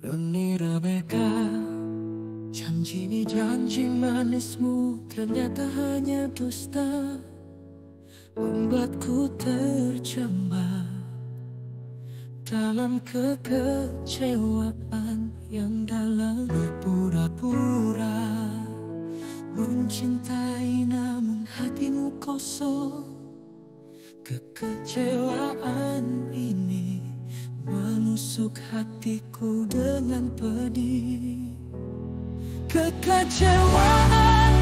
Reni Rebecca Janji-janji manismu ternyata hanya dusta Membuatku terjebak Dalam kekecewaan yang dalam Pura-pura Mencintai namun hatimu kosong Kekecewaan menusuk hatiku dengan pedih. Kekecewaan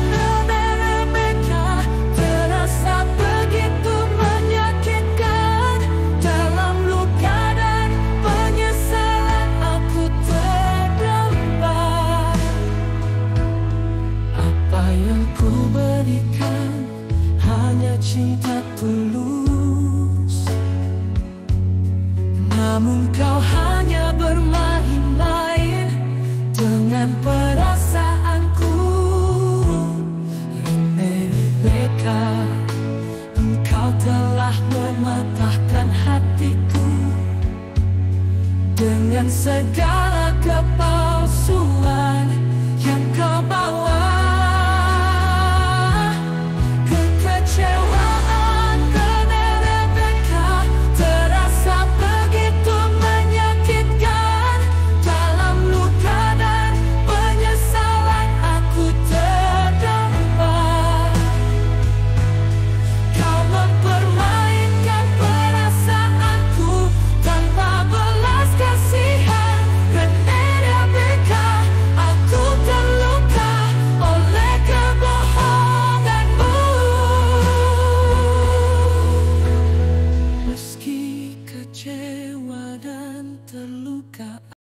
Rebecca terasa begitu menyakitkan. Dalam luka dan penyesalan aku terdampak Apa yang ku berikan hanya cinta tulus Namun kau hanya bermain-main dengan perasaanku. Rebecca Engkau telah mematahkan hatiku Dengan segala terluka.